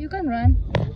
you can run.